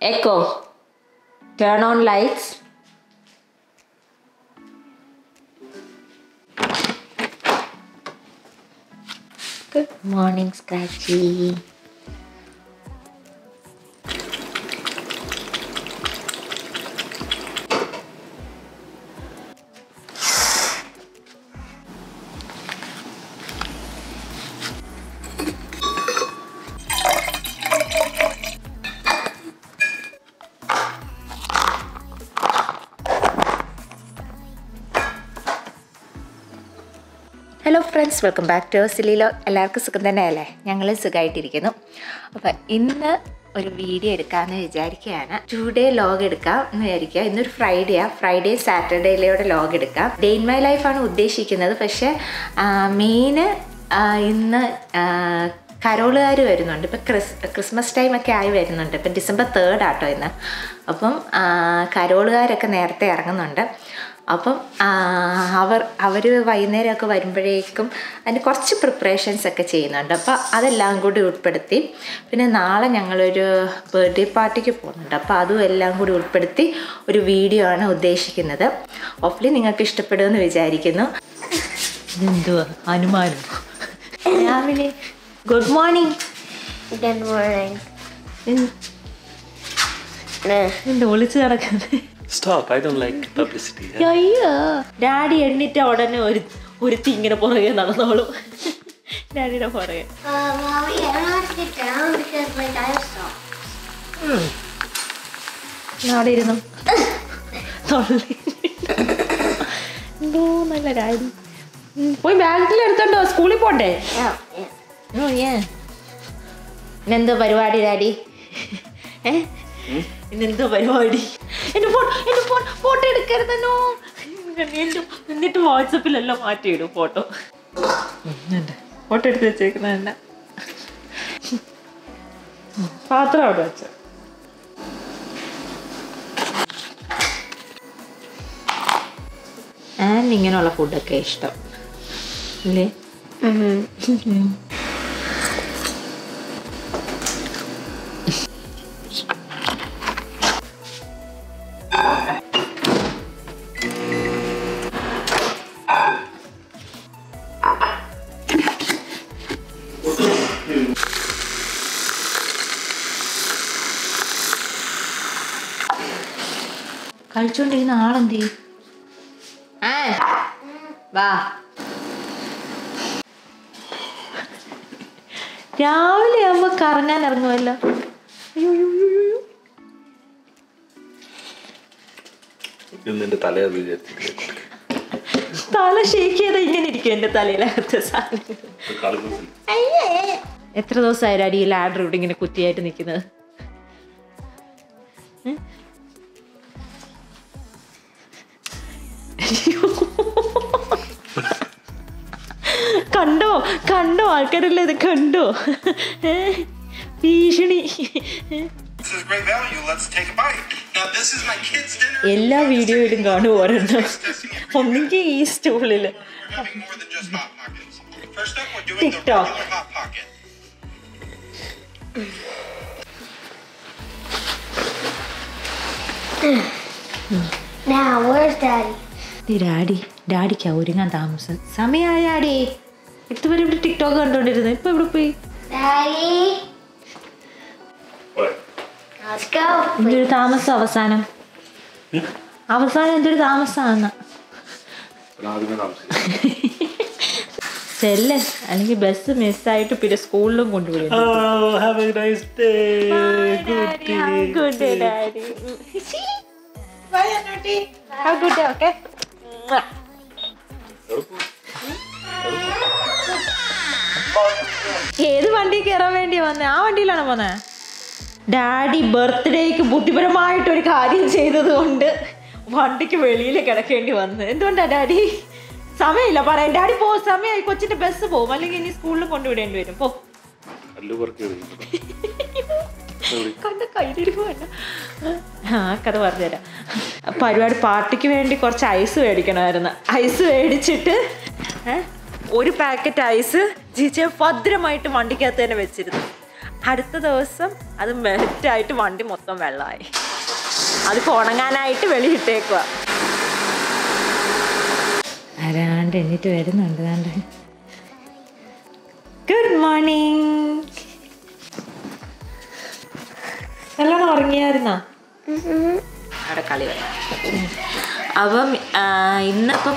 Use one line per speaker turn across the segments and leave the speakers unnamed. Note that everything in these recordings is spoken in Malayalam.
Echo. Turn on lights. Good morning, Scratchy. Friends welcome back to സിലിയിലോ എല്ലാവർക്കും സുഖം തന്നെയല്ലേ? ഞങ്ങൾ സുഖമായിട്ടിരിക്കുന്നു അപ്പം ഇന്ന് ഒരു വീഡിയോ എടുക്കാമെന്ന് വിചാരിക്കുകയാണ് ടു ഡേ ലോഗ് എടുക്കാം എന്ന് വിചാരിക്കുക. ഇന്നൊരു ഫ്രൈഡേയാ ഫ്രൈഡേ സാറ്റർഡേയിലൂടെ ലോഗ് എടുക്കാം. ഡേ ഇൻ മൈ ലൈഫാണ് ഉദ്ദേശിക്കുന്നത്. പക്ഷേ മെയിന് ഇന്ന് കരോളുകാർ വരുന്നുണ്ട്. ഇപ്പം ക്രിസ് ക്രിസ്മസ് ടൈമൊക്കെ ആയി വരുന്നുണ്ട്. ഇപ്പം ഡിസംബർ തേർഡ് ആട്ടോ ഇന്ന്. അപ്പം കരോളുകാരൊക്കെ നേരത്തെ ഇറങ്ങുന്നുണ്ട്. അപ്പം അവർ അവർ വൈകുന്നേരമൊക്കെ വരുമ്പോഴേക്കും അതിന് കുറച്ച് പ്രിപ്പറേഷൻസ് ഒക്കെ ചെയ്യുന്നുണ്ട്. അപ്പോൾ അതെല്ലാം കൂടി ഉൾപ്പെടുത്തി പിന്നെ നാളെ ഞങ്ങളൊരു ബർത്ത്ഡേ പാർട്ടിക്ക് പോകുന്നുണ്ട്. അപ്പോൾ അതും എല്ലാം കൂടി ഉൾപ്പെടുത്തി ഒരു വീഡിയോ ആണ് ഉദ്ദേശിക്കുന്നത്. ഓഫ്ലി നിങ്ങൾക്ക് ഇഷ്ടപ്പെടുമെന്ന് വിചാരിക്കുന്നു. എന്തുവാ അനുമാനം. രാവിലെ. Good morning
good morning.
എന്താ? ഒളിച്ച് നടക്കുന്നത്
Stop, I don't like publicity yeah?
അയ്യോ ഡാഡി എണ്ണിറ്റ ഉടനെ ഒരു ഒരുത്തി ഇങ്ങനെ പുറകെ നടന്നോളും. ഡാഡിയുടെ പുറകെ.
Uh, mommy, I don't have to get down because my dial stopped.
അവിടെ ഇരുന്നു. തൊള്ളി. എന്തോ നല്ല ഡാഡി പോയി ബാഗിൽ എടുത്തോണ്ടോ സ്കൂളിൽ പോണ്ടേ. ഓ ഏ ഇന്നെന്തോ പരിപാടി ഡാഡി? ഏ ഇന്നെന്തോ പരിപാടി? എന്റെ ഫോൺ എന്റെ ഫോൺ ഫോട്ടോ എടുക്കരുതെന്നോ? എന്നിട്ട് വാട്സപ്പിലെല്ലാം മാറ്റിയിടും ഫോട്ടോ ഫോട്ടോ എടുത്ത് വെച്ചേക്കുന്ന പാത്രം അവിടെ വെച്ച. ആൻഡ് ഇങ്ങനെയുള്ള ഫുഡൊക്കെ ഇഷ്ടം. അല്ലേ കഴിച്ചോണ്ടിരുന്ന ആളെന്ത്? ചെയ്യും വാ. രാവിലെ അമ്മ കറങ്ങാൻ ഇറങ്ങുമല്ലോ തല ഷേക്ക് ചെയ്ത ഇങ്ങനെ ഇരിക്കും എന്റെ തലയിലകത്ത് സാധനം. എത്ര ദിവസമായിരുന്നു ഈ ലാഡർ ഇവിടെ ഇങ്ങനെ കുത്തിയായിട്ട് നിൽക്കുന്നത്? കണ്ടോ കണ്ടോ ആൾക്കാരല്ലേ ഇത് കണ്ടോ? ഭീഷണി
This is great value. Let's take a bite. Now, this is my kids' dinner.
എല്ലാ വീഡിയോയിലും കാണും ഓരോന്നും ഒന്നെങ്കിൽ ഈ സ്റ്റൂളിൽ
hot.
Now, where's Daddy?
Daddy ഡാഡിക്കാ ഒരുങ്ങാൻ താമസം. സമയമായ ഡാഡി ഇതുവരെ ഇവിടെ ടിക്ടോക്ക് കണ്ടോണ്ടിരുന്നു? ഇപ്പൊ ഇവിടെ പോയി?
എന്റെ
ഒരു താമസം അവസാനം? അവസാനം എന്തൊരു താമസമാണ്
ആദ്യമേ താമസിക്കും
ചെല്ല്. അല്ലെങ്കിൽ ബസ് മിസ്സായിട്ട് പിന്നെ സ്കൂളിലും കൊണ്ടുപോയി. ഗുഡ് ഡേ ഓക്കെ ഏത് വണ്ടി കയറാൻ വേണ്ടി വന്നേ? ആ വണ്ടിയിലാണ് പോന്നെ ഡാഡി ബർത്ത്ഡേക്ക് ബുദ്ധിപരമായിട്ട് ഒരു കാര്യം ചെയ്തത് കൊണ്ട് വണ്ടിക്ക് വെളിയിൽ കിടക്കേണ്ടി വന്നു. എന്തുകൊണ്ടാ ഡാഡി? സമയമില്ല പറയാൻ ഡാഡി പോ സമയമായി. കൊച്ചിന്റെ ബസ് പോകും. അല്ലെങ്കിൽ ഇനി സ്കൂളിൽ കൊണ്ടുവിടേണ്ടി വരും. പോ. കണ്ട വേണ്ട ആ കഥ പറഞ്ഞുതരാം. പരിപാടി പാർട്ടിക്ക് വേണ്ടി കുറച്ച് ഐസ് മേടിക്കണമായിരുന്നു. ഐസ് മേടിച്ചിട്ട് ഒരു പാക്കറ്റ് ഐസ് ജിജെ ഭദ്രമായിട്ട് വണ്ടിക്കകത്ത് തന്നെ വെച്ചിരുന്നു. അടുത്ത ദിവസം അത് മെൽറ്റായിട്ട് വണ്ടി മൊത്തം വെള്ളമായി. അത് ഉണങ്ങാനായിട്ട് വെളിയിട്ടേക്കുക ആരാണ്ട് എണീറ്റ് വരുന്നുണ്ട് ഗുഡ് മോർണിംഗ് ഉറങ്ങിയായിരുന്നോ? അപ്പം ഇന്നിപ്പം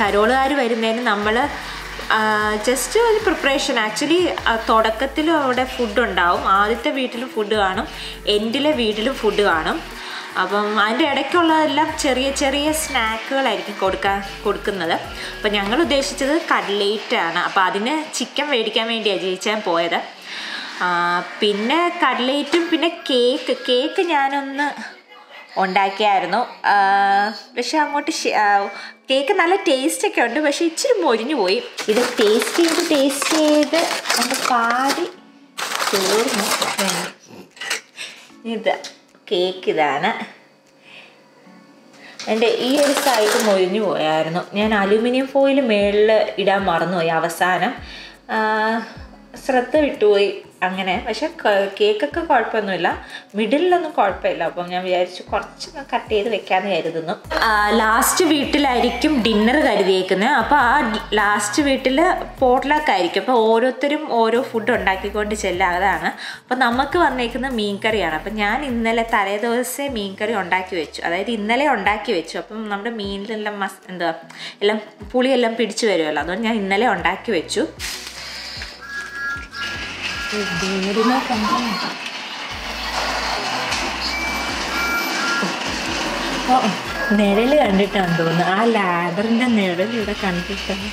കരോളുകാർ വരുന്നതിന് നമ്മൾ ജസ്റ്റ് ഒരു പ്രിപ്പറേഷൻ ആക്ച്വലി തുടക്കത്തിൽ അവിടെ ഫുഡ് ഉണ്ടാവും. ആദ്യത്തെ വീട്ടിലും ഫുഡ് കാണും. എൻഡിലെ വീട്ടിലും ഫുഡ് കാണും. അപ്പം അതിന്റെ ഇടയ്ക്കുള്ളതെല്ലാം ചെറിയ ചെറിയ സ്നാക്കുകളായിരിക്കും കൊടുക്കാൻ കൊടുക്കുന്നത്. അപ്പം ഞങ്ങൾ ഉദ്ദേശിച്ചത് കട്ലേറ്റാണ്. അപ്പോൾ അതിന് ചിക്കൻ മേടിക്കാൻ വേണ്ടിയാണ് ജയിച്ചാൻ പോയത്. പിന്നെ കട്ലേറ്റും പിന്നെ കേക്ക്. കേക്ക് ഞാനൊന്ന് ഉണ്ടാക്കിയായിരുന്നു. പക്ഷെ അങ്ങോട്ട് കേക്ക് നല്ല ടേസ്റ്റ് ഒക്കെ ഉണ്ട് പക്ഷെ ഇച്ചിരി മൊരിഞ്ഞു പോയി. ഇത് ടേസ്റ്റ് ചെയ്ത് ടേസ്റ്റ് ചെയ്ത് ഒന്ന് പാടി ചോർന്നു. ഇത് കേക്ക് ഇതാണ്. എന്റെ ഈ ഒരു സൈഡ് മൊരിഞ്ഞു പോയായിരുന്നു. ഞാൻ അലുമിനിയം ഫോയിൽ മേളിൽ ഇടാൻ മറന്നുപോയി അവസാനം. ശ്രദ്ധ വിട്ടുപോയി. അങ്ങനെ. പക്ഷെ കേക്കൊക്കെ കുഴപ്പമൊന്നുമില്ല. മിഡിലൊന്നും കുഴപ്പമില്ല. അപ്പം ഞാൻ വിചാരിച്ചു കുറച്ച് കട്ട് ചെയ്ത് വെക്കാമെന്ന് കരുതുന്നു. ലാസ്റ്റ് വീട്ടിലായിരിക്കും ഡിന്നർ കരുതിയേക്കുന്നത് അപ്പോൾ ആ ലാസ്റ്റ് വീട്ടിൽ പോട്ട്ലക്ക് ആയിരിക്കും അപ്പോൾ ഓരോരുത്തരും ഓരോ ഫുഡ് ഉണ്ടാക്കിക്കൊണ്ട് ചെല്ലാതാണ് അപ്പോൾ നമുക്ക് വന്നേക്കുന്ന മീൻകറിയാണ്. അപ്പം ഞാൻ ഇന്നലെ തലേ ദിവസേ മീൻകറി ഉണ്ടാക്കി വെച്ചു. അതായത് ഇന്നലെ ഉണ്ടാക്കി വെച്ചു. അപ്പം നമ്മുടെ മീനിലെല്ലാം മസ് എന്താ എല്ലാം പുളിയെല്ലാം പിടിച്ചു വരുമല്ലോ. അതുകൊണ്ട് ഞാൻ ഇന്നലെ ഉണ്ടാക്കി വെച്ചു. നിഴൽ കണ്ടിട്ടാണ് തോന്നുന്നു. ആ ലാഡറിന്റെ നിഴൽ ഇവിടെ കണ്ടിട്ടാണ്.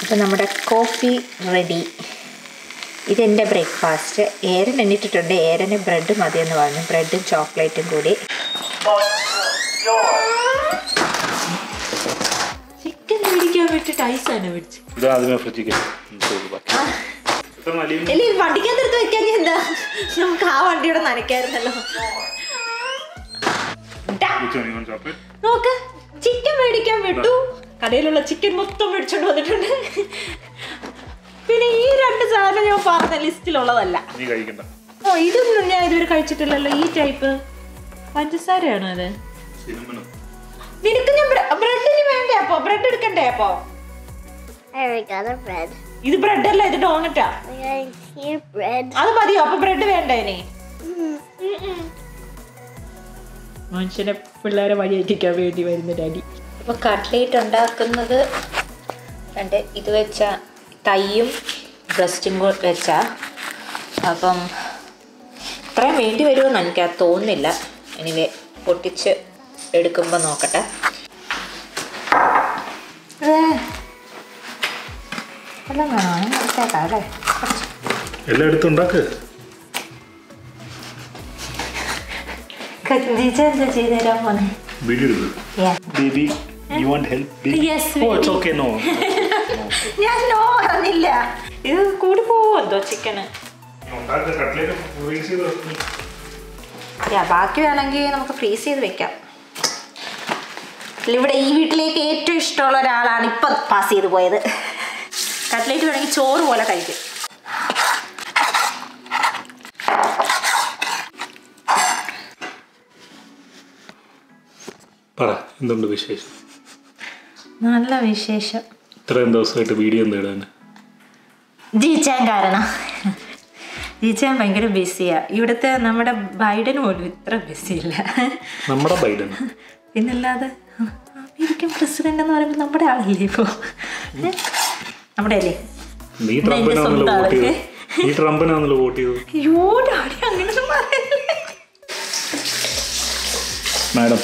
അപ്പം നമ്മുടെ കോഫി റെഡി. ഇതെന്റെ ബ്രേക്ക്ഫാസ്റ്റ്. ഏരൻ എണ്ണിട്ടിട്ടുണ്ട്. ഏരന് ബ്രെഡ് മതിയെന്ന് പറഞ്ഞു. ബ്രെഡും ചോക്ലേറ്റും കൂടി. ചിക്കൻ വേണ്ടിട്ട് ഐസാണ് മേടിച്ചു.
ഇത്
ഈ വണ്ടിക്കകത്തെടുത്ത് വെക്കാൻ എന്താ? നമുക്ക് ആ വണ്ടിയുടെ നനയ്ക്കായിരുന്നല്ലോ. നോക്ക്. ചിക്കൻ മേടിക്കാൻ വിട്ടു. കടയിലുള്ള ചിക്കൻ മൊത്തം മേടിച്ചോണ്ട് വന്നിട്ടുണ്ട്. പിന്നെ ഈ രണ്ട് സാധനം ഞാൻ പറഞ്ഞ ലിസ്റ്റിലുള്ളതല്ല. ഓ ഇതൊന്നും ഞാൻ ഇതുവരെ കഴിച്ചിട്ടില്ലല്ലോ ഈ ടൈപ്പ് പഞ്ചസാരയാണോ അത്?
സിനിമനും
നിനക്ക് ഞാൻ ബ്രെഡിന് വേണ്ടേ അപ്പോ? ബ്രെഡ് എടുക്കണ്ടേ അപ്പോ. ഇത് ബ്രെഡ് അല്ല ഇത് ഡോണറ്റാ. അത് മതിയോ? അപ്പൊ ബ്രെഡ് വേണ്ടേ ഇനി? മനുഷ്യനെ പിള്ളേരെ വഴിയേറ്റിക്കാൻ വേണ്ടി വരുന്ന ഡാഡി. അപ്പൊ കട്ട്ലേറ്റ് ഉണ്ടാക്കുന്നത് രണ്ട് ഇത് വെച്ച തൈയും ബ്രസ്റ്റും വെച്ച. അപ്പം ഇത്രയും വേണ്ടി വരുമെന്ന് എനിക്ക് തോന്നുന്നില്ല. എനിവേ പൊട്ടിച്ച് എടുക്കുമ്പോൾ നോക്കട്ടെ. എല്ലാം അല്ലേ? എടുത്തുണ്ടാക്ക്
baby you want help
Yes,
oh it's okay no
ഞാൻ നോ പറഞ്ഞില്ല. ഇത് കൂടി പോവോ ചിക്കന്? യാ ബാക്കി വേണമെങ്കിൽ നമുക്ക് ഫ്രീസ് ചെയ്ത് വെക്കാം. ഇവിടെ ഈ വീട്ടിലേക്ക് ഏറ്റവും ഇഷ്ടമുള്ള ഒരാളാണ് ഇപ്പം പാസ് ചെയ്ത് പോയത്. കട്ട്ലേറ്റ് വേണമെങ്കിൽ ചോറ് പോലെ കഴിക്കും.
പറ എന്തുണ്ട് വിശേഷം?
നല്ല വിശേഷം.
ഇത്രയും ദിവസമായിട്ട് വീഡിയോ നേടാൻ
ജീച്ചാൻ കാരണം. ജീച്ചാൻ ഭയങ്കര ബിസിയാ ഇവിടുത്തെ നമ്മുടെ ബൈഡൻ പോലും ഇത്ര ബിസിയില്ല
നമ്മുടെ ബൈഡൻ
പിന്നല്ലാതെ അമേരിക്കൻ പ്രസിഡന്റ് എന്ന് പറയുമ്പോൾ നമ്മുടെ ആളല്ലേ ഇപ്പോ? നമ്മുടെ അല്ലേ
നീ
ഇതെന്റെ
ട്രംപിനാണല്ലോ വോട്ട് ചെയ്തത്
ആൾക്ക്.
നീ ട്രംപിനാണല്ലോ വോട്ട് ചെയ്തത്
അയ്യോ ഡാഡി അങ്ങനെയൊന്നും പറയല്ലേ?
മാഡം.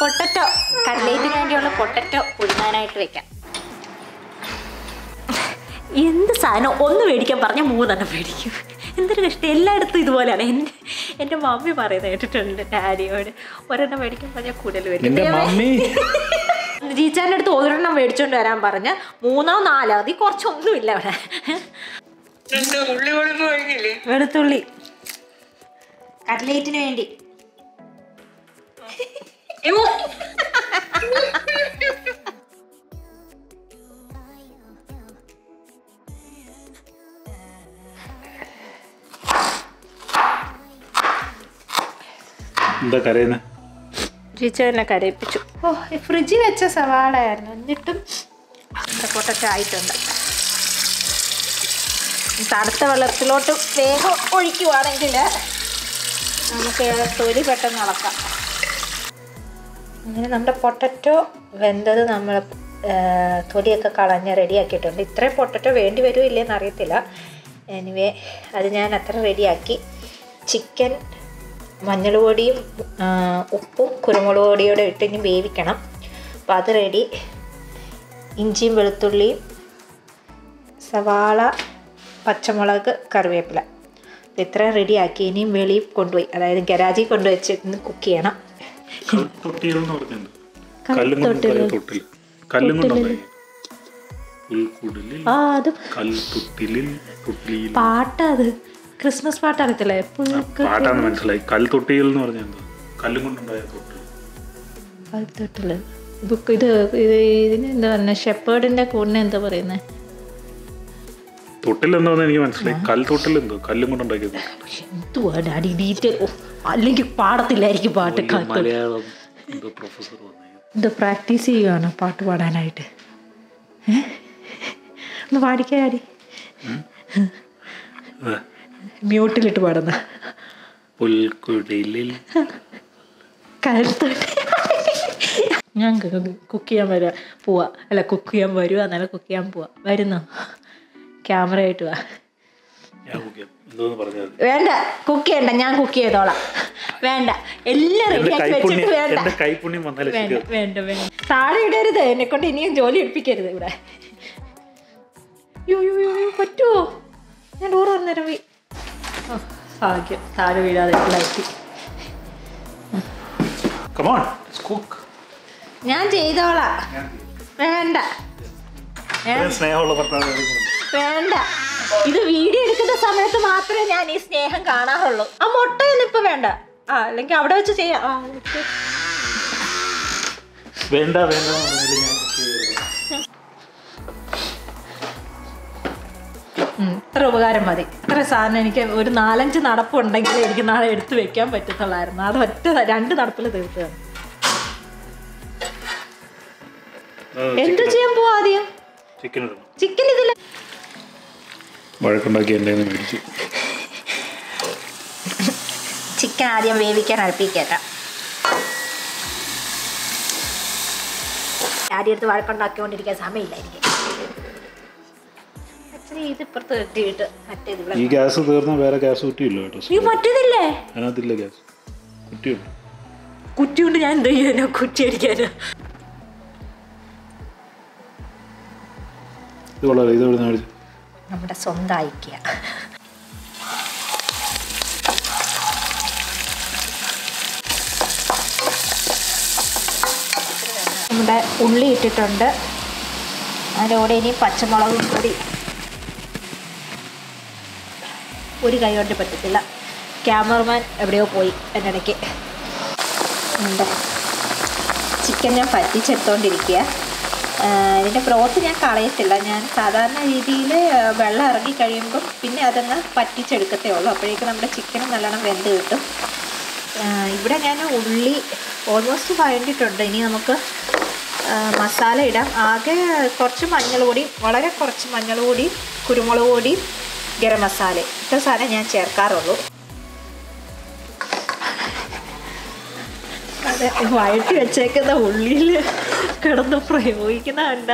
പൊട്ടറ്റോ കട്ലേറ്റിന് വേണ്ടിയുള്ള പൊട്ടറ്റോ പുഴുങ്ങാനായിട്ട് വെക്കാം. എന്ത് സാധനം ഒന്ന് മേടിക്കാൻ പറഞ്ഞാൽ മൂന്നെണ്ണം മേടിക്കും. എന്തൊരു കഷ്ടം. എല്ലായിടത്തും ഇതുപോലെയാണ്. എന്റെ എന്റെ മമ്മി പറയുന്നത് കേട്ടിട്ടുണ്ട് ഡാഡിയോട്. ഒരെണ്ണം മേടിക്കാൻ പറഞ്ഞാൽ കൂടുതൽ
വരും. മമ്മി?
ജീച്ചാന്റെ അടുത്ത് ഒരെണ്ണം മേടിച്ചോണ്ട് വരാൻ പറഞ്ഞ മൂന്നോ നാലോ കുറച്ചൊന്നും ഇല്ല അവിടെ. വെളുത്തുള്ളി. കട്ലേറ്റിന് വേണ്ടി.
എന്താ കരയുന്നത്
തന്നെ കരയിപ്പിച്ചു. ഓ ഫ്രിഡ്ജിൽ വെച്ച സവാളയായിരുന്നു. എന്നിട്ടും പൊട്ടറ്റ ആയിട്ടുണ്ട് തണുത്ത വെള്ളത്തിലോട്ട് വേഗം ഒഴിക്കുവാണെങ്കിൽ നമുക്ക് തൊലി പെട്ടെന്ന് അളക്കാം. അങ്ങനെ നമ്മുടെ പൊട്ടറ്റോ വെന്തത് നമ്മൾ തൊലിയൊക്കെ കളഞ്ഞ് റെഡിയാക്കിയിട്ടുണ്ട്. ഇത്രയും പൊട്ടറ്റോ വേണ്ടി വരുമോ അറിയത്തില്ല എനിവേ അത് ഞാൻ അത്ര റെഡിയാക്കി. ചിക്കൻ മഞ്ഞൾ പൊടിയും ഉപ്പും കുരുമുളക് പൊടിയോടെ ഇട്ട് ഇനി വേവിക്കണം. അപ്പോൾ അത് റെഡി ഇഞ്ചിയും വെളുത്തുള്ളിയും സവാള പച്ചമുളക് കറിവേപ്പില. ഇത്ര റെഡി റെഡിയാക്കി ഇനിയും വെളിയിൽ കൊണ്ടുപോയി. അതായത് ഗരാജിൽ കൊണ്ടുവച്ച് ഇന്ന് കുക്ക് ചെയ്യണം. പാട്ടത് ക്രിസ്മസ് പാട്ട് അറിയത്തില്ലേ പാട്ടാണ്
മനസ്സിലായി. മനസ്സിലായി തൊട്ടിയിൽ എന്ന് പറഞ്ഞാൽ കല്ലും കൊണ്ടുണ്ടായ തൊട്ടിൽ
തൊട്ടിൽ ബുക്ക് ഇത് ഇത് ഇതിന് എന്താ പറയുന്നത് ഷെപ്പേർഡിന്റെ കൂടിനെ എന്താ പറയുന്നത്
തൊട്ടിൽ പറഞ്ഞാൽ എനിക്ക് മനസ്സിലായി. കൽത്തൊട്ടിൽ എന്തോ കല്ലും കൊണ്ടുണ്ടാക്കിയത്
എന്തുവാ ഡാഡി ഡീറ്റെയിൽ? അല്ലെങ്കിൽ പാടത്തില്ലായിരിക്കും പാട്ട്
മലയാളം പ്രൊഫസർ
ഇത് പ്രാക്ടീസ് ചെയ്യുകയാണ് പാട്ട് പാടാനായിട്ട്? ഒന്ന് പാടിക്കാടി മ്യൂട്ടിലിട്ട് പാടുന്ന.
പുൽക്കുടലിൽ
കഴുത്തോട്ട് ഞാൻ കുക്ക് ചെയ്യാൻ വരിക പോവാ. അല്ല കുക്ക് ചെയ്യാൻ വരുക എന്നാലും കുക്ക് ചെയ്യാൻ പോവാ. വരുന്നോ? ക്യാമറ ആയിട്ട് വാ. വേണ്ട കുക്ക് ചെയ്യണ്ട ഞാൻ കുക്ക് ചെയ്തോളാം. വേണ്ട എല്ലാം റെഡിയാക്കി വെച്ചിട്ട് വേണ്ട. വേണ്ട വേണ്ട വേണ്ട. താഴെ ഇടരുത് എന്നെ കൊണ്ട് ഇനിയും ജോലി എടുപ്പിക്കരുത് ഇവിടെ. യോ യോ യോ യോ, പറ്റുമോ ഞാൻ ഡോർ പോയി. ഓ ഭാഗ്യം. താഴെ വീഴാതെ ലൈറ്റ് ഞാൻ ചെയ്തോളാം. വേണ്ട. വേണ്ട. ഇത് വീഡിയോ എടുക്കുന്ന സമയത്ത് മാത്രമേ ഞാൻ ഈ സ്നേഹം കാണാറുള്ളൂ. ആ മുട്ടയൊന്നും ഇപ്പൊ വേണ്ട. ആ അല്ലെങ്കിൽ അവിടെ വെച്ച് ചെയ്യാം.
വേണ്ട വേണ്ട
ഉം, ഇത്ര ഉപകാരം മതി. ഇത്ര സാധനം എനിക്ക് ഒരു നാലഞ്ച് നടപ്പുണ്ടെങ്കിൽ എനിക്ക് നാളെ എടുത്തു വെക്കാൻ പറ്റത്തുള്ളായിരുന്നു. അത് ഒറ്റ രണ്ട് നടപ്പിൽ തീർത്തത്
ആ,
എന്ത് ചെയ്യാൻ പോവാ ആദ്യം?
ചിക്കൻ ഇടണം.
ചിക്കൻ ഇതിൽ
വഴക്കുണ്ടാക്കി എന്റെ കയ്യിൽ മേടിച്ചു.
ചിക്കൻ ആദ്യം വേവിക്കാൻ അടുപ്പിക്കേറ്റ ആദ്യം എടുത്ത് വഴക്കുണ്ടാക്കിക്കൊണ്ടിരിക്കാൻ സമയമില്ല ഇപ്പുറത്ത് കെട്ടിയിട്ട് മറ്റേത് ഇവിടെ
ഈ ഗ്യാസ് തീർന്ന വേറെ ഗ്യാസ് കുറ്റിയില്ല കേട്ടോ
മറ്റേതില്ലേ?
അതിനകത്തില്ല ഗ്യാസ്. കുറ്റിയുണ്ട്.
കുറ്റിയുണ്ട് ഞാൻ എന്താ ചെയ്യാനോ? കുറ്റി അടിക്കാനോ?
ഇത് വളരെ ഇത് എവിടെ മേടിച്ചു.
നമ്മുടെ സ്വന്തം ഐക്യ നമ്മുടെ ഉള്ളി ഇട്ടിട്ടുണ്ട്. അതിലൂടെ ഇനി പച്ചമുളകും കൂടി ഒരു കൈ കൊണ്ട് പറ്റത്തില്ല. ക്യാമറമാൻ എവിടെയോ പോയി എന്റെ ഇടയ്ക്ക് ചിക്കൻ ഞാൻ പറ്റിച്ചെടുത്തോണ്ടിരിക്കുക ഇതിന്റെ ബ്രോത്ത് ഞാൻ കളയത്തില്ല. ഞാൻ സാധാരണ രീതിയിൽ വെള്ളം ഇറങ്ങി കഴിയുമ്പം പിന്നെ അതങ്ങ് പറ്റിച്ചെടുക്കത്തേ ഉള്ളൂ. അപ്പോഴേക്കും നമ്മുടെ ചിക്കൻ നല്ലോണം വെന്ത് കിട്ടും. ഇവിടെ ഞാൻ ഉള്ളി ഓൾമോസ്റ്റ് വഴണ്ടിട്ടുണ്ട്. ഇനി നമുക്ക് മസാല ഇടാം. ആകെ കുറച്ച് മഞ്ഞൾ പൊടിയും വളരെ കുറച്ച് മഞ്ഞൾ പൊടിയും കുരുമുളക് പൊടി ഗരം മസാല. ഇത്ര സാധനം ഞാൻ ചേർക്കാറുള്ളൂ. അതെ വഴറ്റി വെച്ചേക്കുന്ന ഉള്ളിൽ കിടന്ന് പ്രയോഗിക്കുന്ന കണ്ട.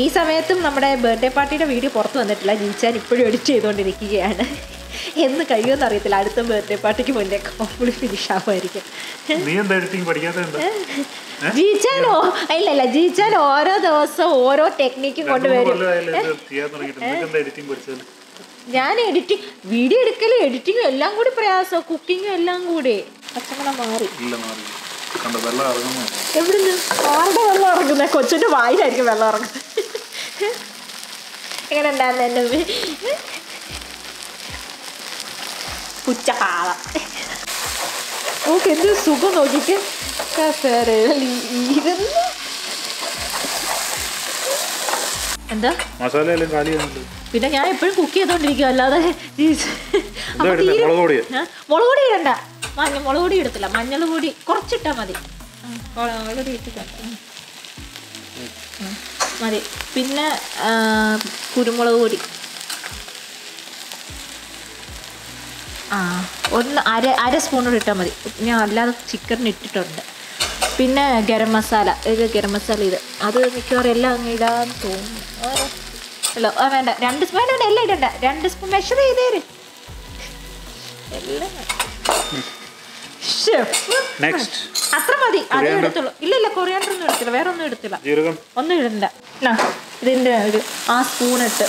ഈ സമയത്തും നമ്മുടെ ബർത്ത്ഡേ പാർട്ടിയുടെ വീഡിയോ പുറത്ത് വന്നിട്ടില്ല. ജീച്ചാൻ ഇപ്പോഴും എഡിറ്റ് ചെയ്തുകൊണ്ടിരിക്കുകയാണ്. എന്ന് കഴിയുമെന്ന് അറിയത്തില്ല. അടുത്ത ബർത്ത്ഡേ പാർട്ടിക്ക് മുന്നേ കോമ്പിളി ഫിനിഷ് ആവുമായിരിക്കും. ജീച്ചാനോ ഇല്ല ഇല്ല ജീച്ചാൻ ഓരോ ദിവസവും ഓരോ ടെക്നിക്കും കൊണ്ടുവരും. ഞാൻ എഡിറ്റിംഗ് വീഡിയോ എടുക്കലും എഡിറ്റിങ്ങും എല്ലാം കൂടി പ്രയാസം. കുക്കിങ്ങും എല്ലാം കൂടി. പച്ചമണം മാറി. എവിടുന്ന്? ആരുടെ വെള്ളം ഇറങ്ങുന്ന? കൊച്ചിന്റെ വായിലായിരിക്കും വെള്ളം ഇറങ്ങുന്നത്. എങ്ങനെ ഉണ്ടായിരുന്നു എന്റെ? ഓക്കെ എന്ത് സുഖം കസേരയിൽ ഇരുന്ന് എന്താ?
മസാല
പിന്നെ ഞാൻ എപ്പോഴും കുക്ക് ചെയ്തോണ്ടിരിക്കും അല്ലാതെ
മുളക്?
പൊടി? ഇടണ്ട. മഞ്ഞ മുളക് പൊടി ഇടത്തില്ല. മഞ്ഞൾ പൊടി കുറച്ചിട്ടാ മതി. മുളക് പൊടി ഇട്ടിട്ടുണ്ട്. മതി. പിന്നെ കുരുമുളക് പൊടി. ആ ഒന്ന് അര അര സ്പൂൺ കൂടി ഇട്ടാൽ മതി. ഞാൻ അല്ലാതെ ചിക്കനിന് ഇട്ടിട്ടുണ്ട്. പിന്നെ ഗരം മസാല. ഇത് ഗരം മസാല ഇത്. അത് മിക്കവാറും എല്ലാം അങ്ങ് ഇടാന്ന് തോന്നുന്നു. അല്ല ആ വേണ്ട. രണ്ട് സ്പൂൺ വേണ്ട എല്ലാം ഇടണ്ട. രണ്ട് സ്പൂൺ മെഷർ ചെയ്തേര് എല്ലാം ശ്ശെ.
നെക്സ്റ്റ്
അത്ര മതി. അതേ? എടുത്തുള്ളൂ ഇല്ല ഇല്ല കൊറിയാണ്ടർ ഒന്നും എടുത്തില്ല വേറെ ഒന്നും എടുത്തില്ല ഒന്നും ഇടണ്ട. ഇതിന്റെ ഒരു ആ സ്പൂൺ ഇട്ട്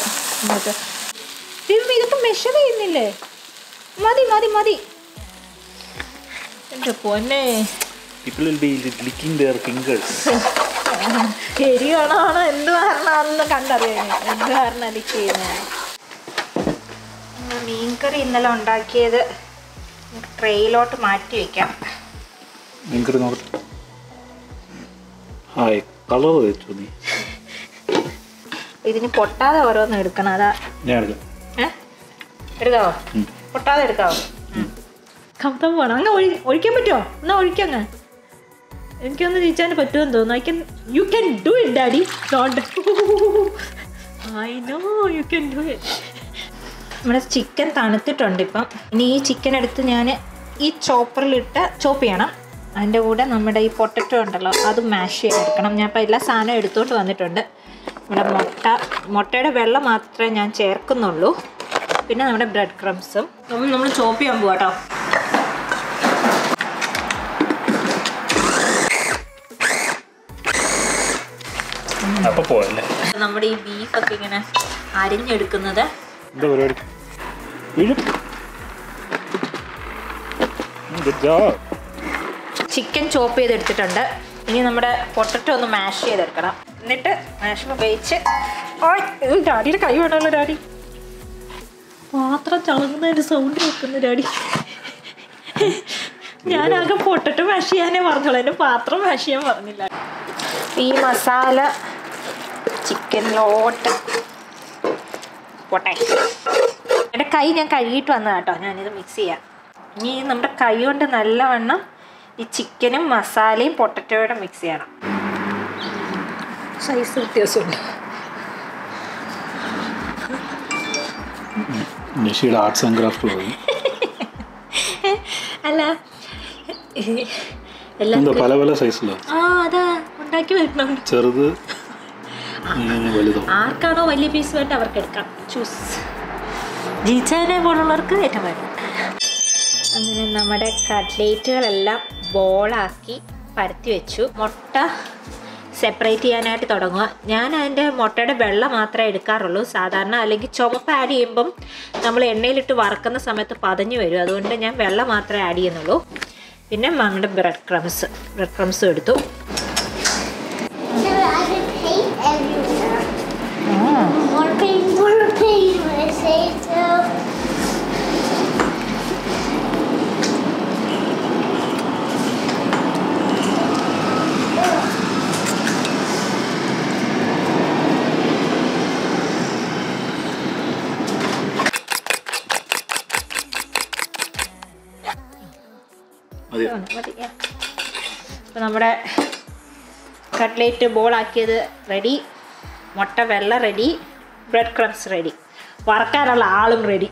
ദൈവമേ, ഇതൊക്കെ മെഷർ ചെയ്യുന്നില്ലേ? മതി മതി മതി. എന്റെ പൊന്നെ.
People will be licking their fingers
ശരിയാണോ? ആണോ എന്ത് കാരണമാണെന്ന് കണ്ടറിയാം എന്ത് കാരണം അത് ചെയ്യുന്നത്? മീൻകറി ഇന്നലെ ഉണ്ടാക്കിയത് ട്രെയിലോട്ട് മാറ്റി വെക്കാം.
മീൻകറി നോക്കട്ടെ ഹായ് കളർ വെച്ചു നീ?
ഇതിന് പൊട്ടാതെ ഓരോന്നും എടുക്കണം അതാ.
ഞാൻ എടുക്കാം.
എടുക്കാവോ? പൊട്ടാതെ എടുക്കാവോ? കമത്തം പോണം. അങ്ങ് ഒഴി ഒഴിക്കാൻ പറ്റുമോ എന്നാ ഒഴിക്കങ്ങ് എനിക്കൊന്ന് ജയിച്ചാൻ പറ്റുമെന്ന് തോന്നുന്നു. I can you can do it daddy don't I know you can do it നമ്മുടെ ചിക്കൻ തണുത്തിട്ടുണ്ട് ഇപ്പം. ഇനി ഈ ചിക്കൻ എടുത്ത് ഞാൻ ഈ ചോപ്പറിലിട്ട് ചോപ്പ് ചെയ്യണം. അതിന്റെ കൂടെ നമ്മുടെ ഈ പൊട്ടറ്റോ ഉണ്ടല്ലോ അത് മാഷ് ചെയ്തെടുക്കണം ഞാൻ ഇപ്പോൾ എല്ലാ സാധനവും എടുത്തുകൊണ്ട് വന്നിട്ടുണ്ട്. നമ്മുടെ മുട്ട മുട്ടയുടെ വെള്ളം മാത്രമേ ഞാൻ ചേർക്കുന്നുള്ളൂ. പിന്നെ നമ്മുടെ ബ്രെഡ് ക്രംസും നമ്മൾ ചോപ്പ് ചെയ്യാൻ പോവാ
അപ്പൊ പോയല്ലേ
നമ്മുടെ ഈ ബീഫ് ഒക്കെ ഇങ്ങനെ അരിഞ്ഞെടുക്കുന്നത്.
എന്താ പരിപാടി
ചിക്കൻ ചോപ്പ് ചെയ്തെടുത്തിട്ടുണ്ട്. ഇനി നമ്മുടെ പൊട്ടറ്റോ ഒന്ന് മാഷ് ചെയ്തെടുക്കണം. എന്നിട്ട് മാഷ് ഉപയോഗിച്ച് ഡാഡിയുടെ കൈ വേണമല്ലോ ഡാഡി. പാത്രം ചളങ്ങുന്നതിന് സൗണ്ട് വെക്കുന്നു ഡാഡി. ഞാനാകെ പൊട്ടറ്റോ മാഷ് ചെയ്യാനേ പറഞ്ഞോളൂ. എന്റെ പാത്രം മാഷ് ചെയ്യാൻ പറഞ്ഞില്ല. ഈ മസാല ചിക്കനിലോട്ട് പോട്ടെ. എന്റെ കൈ ഞാൻ കഴുകിയിട്ട് വന്നതാണ് കേട്ടോ. ഞാനിത് മിക്സ് ചെയ്യാം. ഇനി നമ്മുടെ കൈ കൊണ്ട് നല്ലവണ്ണം ഈ ചിക്കനും മസാലയും പൊട്ടറ്റോയുടെ മിക്സ് ചെയ്യണം. സൈസ് വ്യത്യാസമുണ്ട്.
നിഷിയുടെ ആർട്സ് ആൻഡ് ക്രാഫ്റ്റ് പോയി
അല്ല.
പല പല സൈസിലാണ്
ആ അതാ. ഉണ്ടാക്കി വെക്കണം
ചെറുത്
ആർക്കാണോ വലിയ പീസ് വേണ്ട അവർക്ക് എടുക്കാം. ചൂസ് ജീച്ചനെ പോലുള്ളവർക്ക് ഏറ്റവും വേണ്ട അങ്ങനെ നമ്മുടെ കട്ട്ലേറ്റുകളെല്ലാം ബോളാക്കി പരത്തി വെച്ചു. മുട്ട സെപ്പറേറ്റ് ചെയ്യാനായിട്ട് തുടങ്ങുക. ഞാൻ അതിന്റെ മുട്ടയുടെ വെള്ളം മാത്രമേ എടുക്കാറുള്ളൂ. സാധാരണ അല്ലെങ്കിൽ ചുമപ്പ് ആഡ് ചെയ്യുമ്പം നമ്മൾ എണ്ണയിലിട്ട് വറക്കുന്ന സമയത്ത് പതഞ്ഞു വരും. അതുകൊണ്ട് ഞാൻ വെള്ളം മാത്രമേ ആഡ് ചെയ്യുന്നുള്ളൂ. പിന്നെ നമ്മുടെ ബ്രെഡ് ക്രംസ് ബ്രെഡ് ക്രംസും എടുത്തു.
More paint, more paint. When I say so.
അതെ
മതി അപ്പോൾ നമ്മുടെ കട്ട്ലേറ്റ് ബോളാക്കിയത് റെഡി മുട്ട വെള്ള റെഡി ബ്രെഡ് ക്രംസ് റെഡി വറക്കാനുള്ള ആളും റെഡി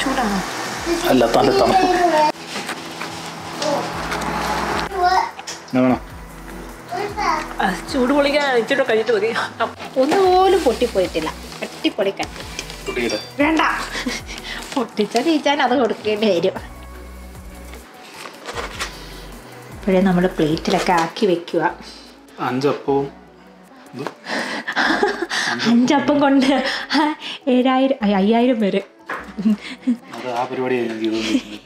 ചൂടാണോ?
അല്ല തന്റെ തണുപ്പ്. വേണം?
ചൂട് പൊളിക്കാൻ ഇച്ചിട്ട് കഴിഞ്ഞിട്ട് മതി. ഒന്നുപോലും പൊട്ടിപ്പോയിട്ടില്ല.
കുട്ടിയുടെ
വേണ്ട. പൊട്ടിച്ച തീച്ചാൻ അത് കൊടുക്കേണ്ടി വരും. ഇപ്പോഴേ നമ്മൾ പ്ലേറ്റിലൊക്കെ ആക്കി വെക്കുക
അഞ്ചപ്പവും.
അഞ്ചപ്പം കൊണ്ട് ഏഴായിരം അയ്യ, അയ്യായിരം പേര്
അത് ആ പരിപാടിയാണ് ഞാൻ ചെയ്തുകൊണ്ടിരിക്കുന്നത്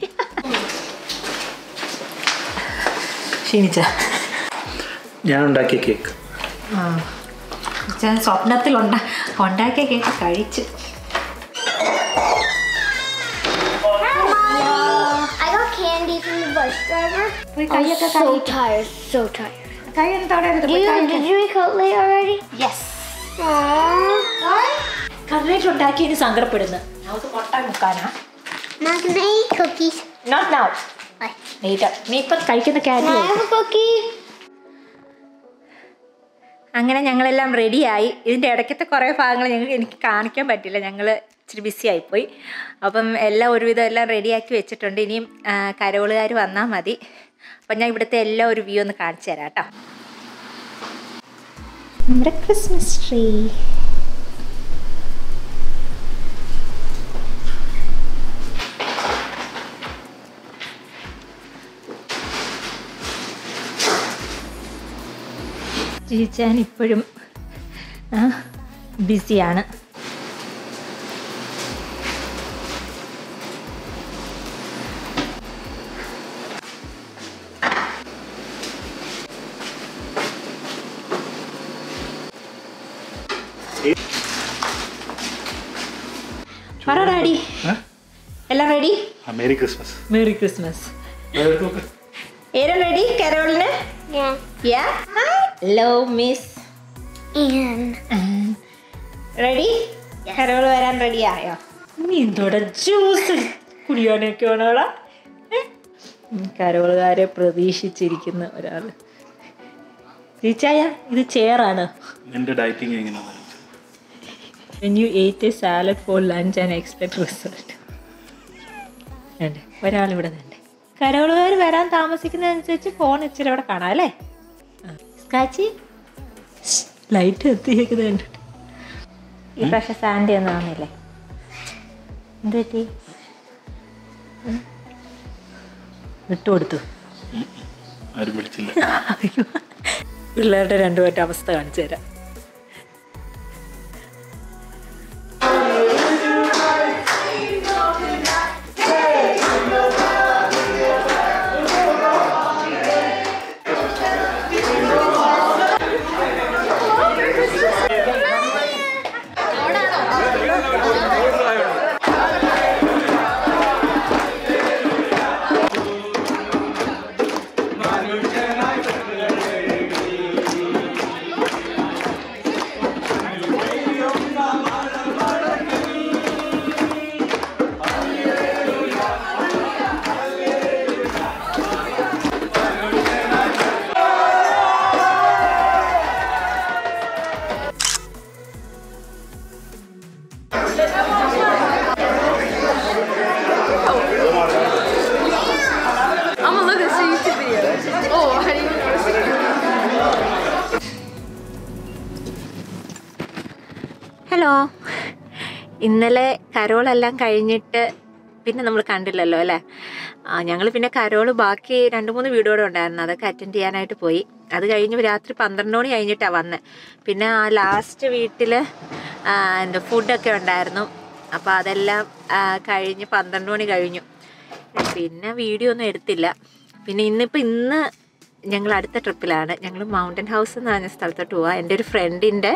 ക്ഷീണിച്ച?
ഞാൻ ഉണ്ടാക്കിയ കേക്ക്.
സ്വപ്നത്തിൽ ഉണ്ടാ ഉണ്ടാക്കിയ കേക്ക് കഴിച്ച്
candy from the bus driver. I'm so tired, so tired.
പോയി
you, did you eat Cotley already?
Yes. Cutlet ഉണ്ടാക്കിയതിന് സങ്കടപ്പെടുന്നു നമുക്ക് മുട്ട മുക്കാനാ
cookies?
നോട്ട് നൗ നീ ഇപ്പം കഴിക്കുന്ന ക്യാൻഡി അങ്ങനെ ഞങ്ങളെല്ലാം റെഡിയായി. ഇതിന്റെ ഇടയ്ക്കത്തെ കുറേ ഭാഗങ്ങൾ ഞങ്ങൾക്ക് എനിക്ക് കാണിക്കാൻ പറ്റില്ല ഞങ്ങൾ ഇച്ചിരി ബിസി ആയിപ്പോയി. അപ്പം എല്ലാം ഒരുവിധം എല്ലാം റെഡിയാക്കി വെച്ചിട്ടുണ്ട്. ഇനിയും കരോളുകാർ വന്നാൽ മതി. അപ്പം ഞാൻ ഇവിടുത്തെ എല്ലാം ഒരു വ്യൂ ഒന്ന് കാണിച്ചു തരാം കേട്ടോ. നമ്മുടെ ക്രിസ്മസ് ട്രീ ജീവിച്ചാൻ ഇപ്പോഴും ബിസിയാണ്. പറ ഡാഡി. എല്ലാം റെഡി?
Merry Christmas.
ക്രിസ്മസ്. ഏതാ ready കരോളിന്?
Yeah.
Yeah hello miss
And
ready carol വരാൻ റെഡി ആയോ? നീ എന്തോടെ ജ്യൂസ് കുടിയാനൊക്കെയാണോടാ കരോളുകാരെ പ്രതീക്ഷിച്ചിരിക്കുന്ന ഒരാൾ. ചേച്ചായ ഇത് ചെയറാണ്
നിന്റെ ഡയറ്റിങ് എങ്ങനെയാണ്
when you ate a salad for lunch and expect result വേണ്ടേ ഒരാളിവിടെ തന്നെ കരോളുകാർ വരാൻ താമസിക്കുന്നതനുസരിച്ച് ഫോൺ ഇച്ചിരി അവിടെ കാണാം അല്ലേ? സ്കാച്ചി ലൈറ്റ് എത്തിയേക്കുന്നത് കണ്ടിട്ട്. ഈ പക്ഷെ സാൻഡി ഒന്നും ആവുന്നില്ലേ? എന്ത് പറ്റി കൊടുത്തു. വിട്ടുകൊടുത്തു
ആരും വിളിച്ചില്ല.
അയ്യോ. പിള്ളേരുടെ രണ്ടുപേരുടെ അവസ്ഥ കാണിച്ചു തരാം. ഹലോ. ഇന്നലെ കരോളെല്ലാം കഴിഞ്ഞിട്ട് പിന്നെ നമ്മൾ കണ്ടില്ലല്ലോ അല്ലേ? ഞങ്ങൾ പിന്നെ കരോൾ ബാക്കി രണ്ട് മൂന്ന് വീഡിയോടെ ഉണ്ടായിരുന്നു. അതൊക്കെ അറ്റൻഡ് ചെയ്യാനായിട്ട് പോയി. അത് കഴിഞ്ഞ് രാത്രി പന്ത്രണ്ട് മണി കഴിഞ്ഞിട്ടാണ് വന്നത് പിന്നെ ആ ലാസ്റ്റ് വീട്ടിൽ എന്താ ഫുഡൊക്കെ ഉണ്ടായിരുന്നു. അപ്പോൾ അതെല്ലാം കഴിഞ്ഞ് പന്ത്രണ്ട് മണി കഴിഞ്ഞു. പിന്നെ വീഡിയോ ഒന്നും എടുത്തില്ല. പിന്നെ ഇന്നിപ്പോൾ ഇന്ന് ഞങ്ങൾ അടുത്ത ട്രിപ്പിലാണ്. ഞങ്ങൾ മൗണ്ടൻ ഹൗസ് എന്ന് പറഞ്ഞ സ്ഥലത്തോട്ട് പോവാം എന്റെ ഒരു ഫ്രണ്ടിന്റെ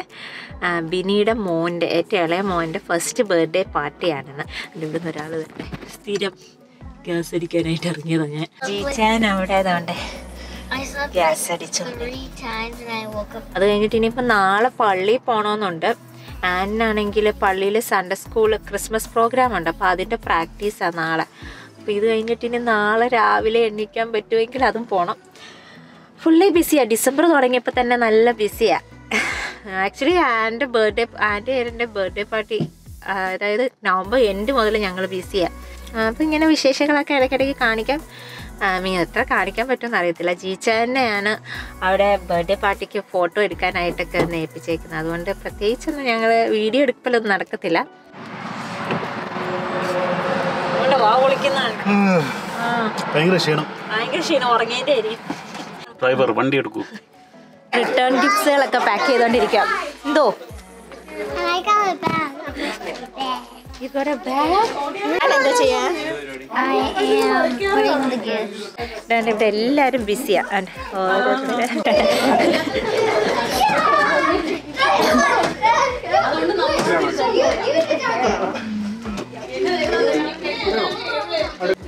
ബിനിയുടെ മോന്റെ ഏറ്റവും ഇളയ മോന്റെ ഫസ്റ്റ് ബർത്ത്ഡേ പാർട്ടിയാണെന്ന് അതിന്റെ ഇവിടെ നിന്ന് ഒരാൾ തന്നെ സ്ഥിരം ഗ്യാസ് അടിക്കാനായിട്ട് ഇറങ്ങിയതാണ് ഞാൻ. ജീച്ചാൻ അവിടെ അതുകൊണ്ട് ഗ്യാസ് അടിച്ചു.
times and woke up.
അത് കഴിഞ്ഞിട്ട് ഇനിയിപ്പോൾ നാളെ പള്ളിയിൽ പോകണമെന്നുണ്ട് ആനാണെങ്കിൽ പള്ളിയിൽ സൺഡേ സ്കൂൾ ക്രിസ്മസ് പ്രോഗ്രാം ഉണ്ട്. അപ്പോൾ അതിന്റെ പ്രാക്ടീസാണ് നാളെ. അപ്പോൾ ഇത് കഴിഞ്ഞിട്ട് ഇനി നാളെ രാവിലെ എണ്ണിക്കാൻ പറ്റുമെങ്കിൽ അതും പോകണം ഫുള്ളി ബിസിയാണ് ഡിസംബർ തുടങ്ങിയപ്പോൾ തന്നെ നല്ല ബിസിയാണ് ആക്ച്വലി ആന്റെ ബർത്ത്ഡേ ആന്റെ ഏരന്റെ ബർത്ത്ഡേ പാർട്ടി അതായത് നവംബർ എൻഡ് മുതൽ ഞങ്ങൾ ബിസിയാണ് അപ്പോൾ ഇങ്ങനെ വിശേഷങ്ങളൊക്കെ ഇടയ്ക്കിടയ്ക്ക് കാണിക്കാം. മീൻ എത്ര കാണിക്കാൻ പറ്റുമെന്ന് അറിയത്തില്ല. ജീച്ച തന്നെയാണ് അവിടെ ബർത്ത്ഡേ പാർട്ടിക്ക് ഫോട്ടോ എടുക്കാനായിട്ടൊക്കെ ഒന്ന് ഏൽപ്പിച്ചേക്കുന്നത് അതുകൊണ്ട് പ്രത്യേകിച്ചൊന്നും ഞങ്ങൾ വീഡിയോ എടുക്കലൊന്നും നടക്കത്തില്ല.
ഭയങ്കര ക്ഷീണം.
ഭയങ്കര ക്ഷീണം. ഉറങ്ങേണ്ടി ആയിരിക്കും
ഡ്രൈവർ വണ്ടി എടുക്കൂ.
റിട്ടേൺ ഗിഫ്റ്റ്സുകളൊക്കെ പാക്ക് ചെയ്തോണ്ടിരിക്കാം. എന്തോ? ഇവിടെ എല്ലാരും ബിസിയാണ്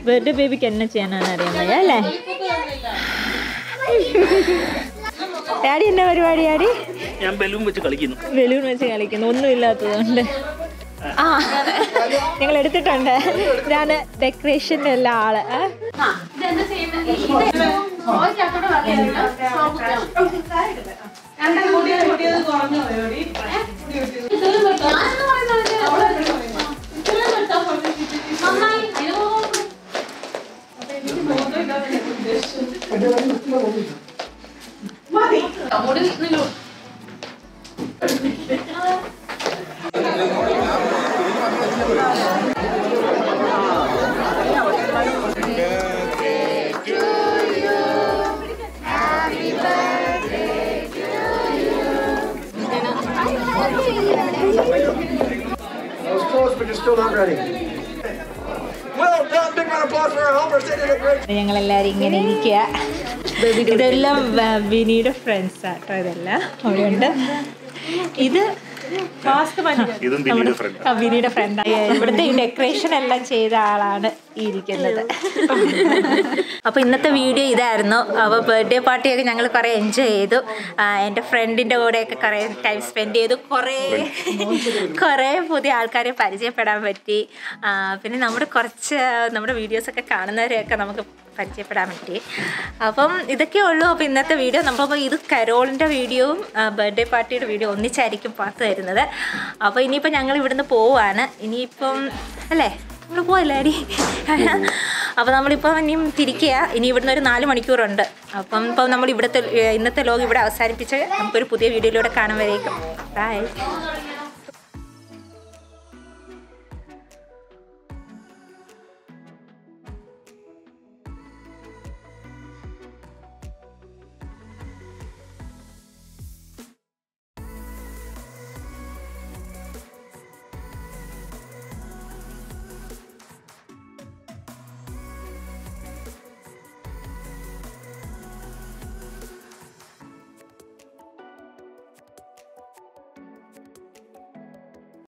ബർത്ത്ഡേ ബേബിക്ക് എന്നെ ചെയ്യാനാണ് അറിയാൻ വയ്യ അല്ലേ? ഡാഡി എന്നാ പരിപാടി ഡാഡി
ഞാൻ ബലൂൺ വെച്ച് കളിക്കുന്നു.
ബലൂൺ വെച്ച് കളിക്കുന്നു. ഒന്നും ഇല്ലാത്തതുകൊണ്ട്. ആ നിങ്ങൾ എടുത്തിട്ടുണ്ട്. ഞാൻ ഡെക്കറേഷന്റെ എല്ലാ ആൾ. ഏ?
That
ഞങ്ങളെല്ലാരും ഇങ്ങനെ ഇരിക്കുക. ഇതെല്ലാം ബിനിയുടെ വിനിയുടെ ഫ്രണ്ട്സ് ആട്ടോ ഇതെല്ലാം. അവിടെയുണ്ട്. ഇത്
ഇതും
വിനിയുടെ ഫ്രണ്ട് ഇവിടുത്തെ ഈ ഡെക്കറേഷൻ എല്ലാം ചെയ്ത ആളാണ് ഈ ഇരിക്കുന്നത്. അപ്പൊ ഇന്നത്തെ വീഡിയോ ഇതായിരുന്നു. അപ്പോൾ ബർത്ത്ഡേ പാർട്ടിയൊക്കെ ഞങ്ങൾ കുറേ എൻജോയ് ചെയ്തു. എന്റെ ഫ്രണ്ടിന്റെ ഫ്രണ്ടിന്റെ കൂടെയൊക്കെ കുറേ ടൈം സ്പെൻഡ് ചെയ്തു. കുറേ കുറേ പുതിയ ആൾക്കാരെ പരിചയപ്പെടാൻ പറ്റി. പിന്നെ നമ്മുടെ കുറച്ച് നമ്മുടെ വീഡിയോസൊക്കെ കാണുന്നവരെയൊക്കെ നമുക്ക് പരിചയപ്പെടാൻ പറ്റി. അപ്പം ഇതൊക്കെ ഉള്ളൂ. അപ്പോൾ ഇന്നത്തെ വീഡിയോ നമ്മളിപ്പോൾ ഇത് കരോളിന്റെ വീഡിയോയും ബർത്ത്ഡേ പാർട്ടിയുടെ വീഡിയോ ഒന്നിച്ചായിരിക്കും പാത്ത് തരുന്നത് അപ്പോൾ ഇനിയിപ്പോൾ ഞങ്ങൾ ഇവിടുന്ന് പോവാണ്. ഇനിയിപ്പം അല്ലേ? നമ്മൾ പോയില്ലാരി അപ്പോൾ നമ്മളിപ്പോൾ ഇനിയും തിരിക്കുക. ഇനി ഇവിടുന്ന് ഒരു നാല് മണിക്കൂറുണ്ട്. അപ്പം ഇപ്പം നമ്മൾ ഇവിടുത്തെ ഇന്നത്തെ ലോകം ഇവിടെ അവസാനിപ്പിച്ച് നമുക്കൊരു പുതിയ വീഡിയോയിലൂടെ കാണുമ്പോഴേക്കും. ബൈ